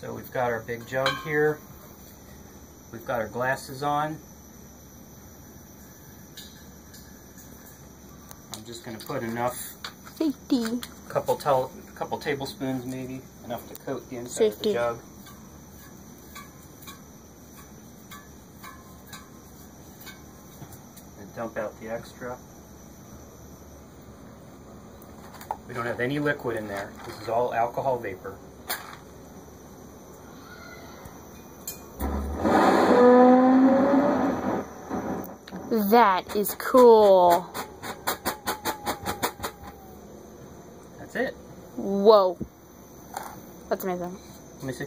So we've got our big jug here. We've got our glasses on. I'm just going to put enough, Safety. couple couple tablespoons maybe, enough to coat the inside of the jug. And dump out the extra. We don't have any liquid in there. This is all alcohol vapor. That is cool. That's it. Whoa. That's amazing. Let me see.